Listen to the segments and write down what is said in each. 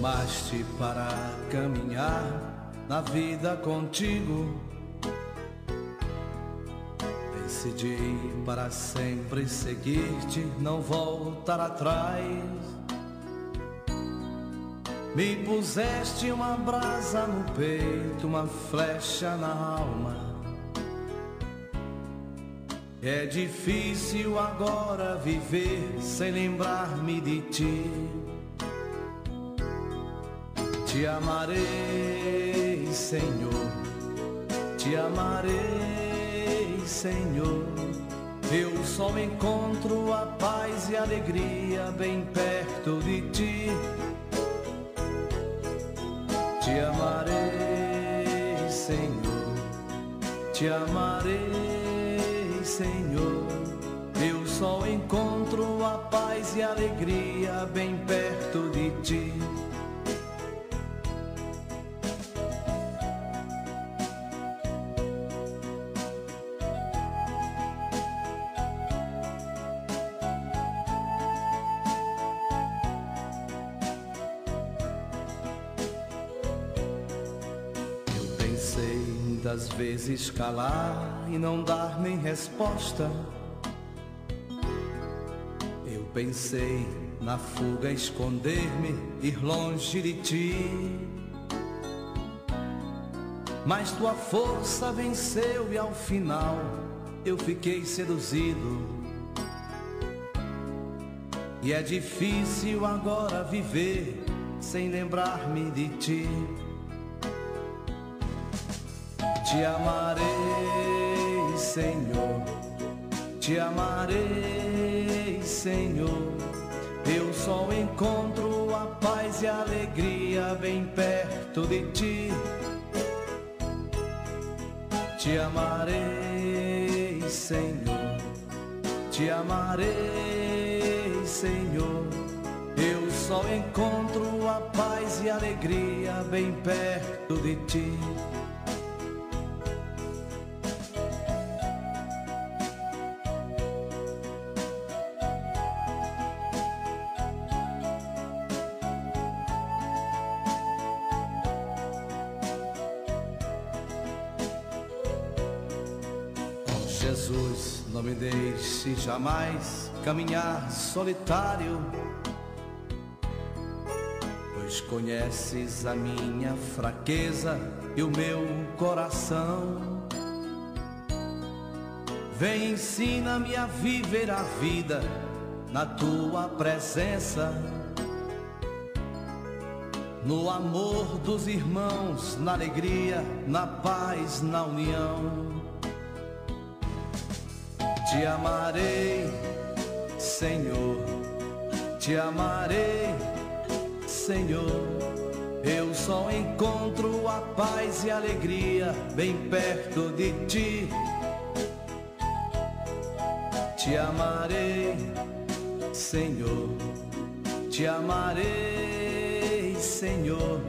chamaste para caminhar na vida contigo. Decidi para sempre seguir-te, não voltar atrás. Me puseste uma brasa no peito, uma flecha na alma. É difícil agora viver sem lembrar-me de ti. Te amarei, Senhor, te amarei, Senhor. Eu só encontro a paz e a alegria bem perto de ti. Te amarei, Senhor, te amarei, Senhor. Eu só encontro a paz e a alegria bem perto de ti. Pensei muitas vezes calar e não dar nem resposta. Eu pensei na fuga esconder-me, ir longe de ti. Mas tua força venceu e ao final eu fiquei seduzido. E é difícil agora viver sem lembrar-me de ti. Te amarei, Senhor, te amarei, Senhor. Eu só encontro a paz e a alegria bem perto de ti. Te amarei, Senhor, te amarei, Senhor. Eu só encontro a paz e a alegria bem perto de ti. Jesus, não me deixe jamais caminhar solitário, pois conheces a minha fraqueza e o meu coração. Vem, ensina-me a viver a vida na tua presença, no amor dos irmãos, na alegria, na paz, na união. Te amarei, Senhor, te amarei, Senhor. Eu só encontro a paz e alegria bem perto de ti. Te amarei, Senhor, te amarei, Senhor.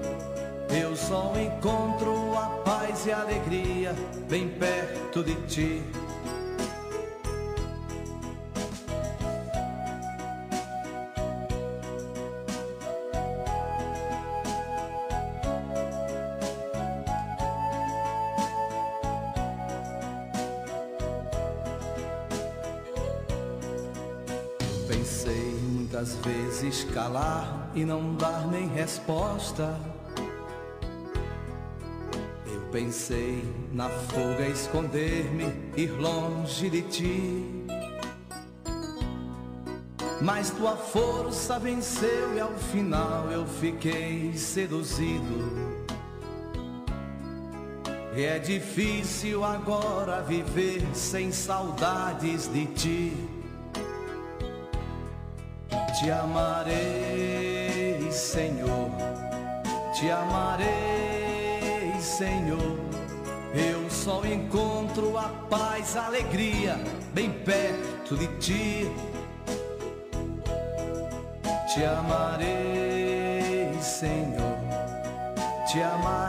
Eu só encontro a paz e alegria bem perto de ti. Pensei muitas vezes calar e não dar nem resposta. Eu pensei na fuga esconder-me, ir longe de ti. Mas tua força venceu e ao final eu fiquei seduzido. E é difícil agora viver sem saudades de ti. Te amarei, Senhor, te amarei, Senhor. Eu só encontro a paz, a alegria bem perto de ti. Te amarei, Senhor, te amarei,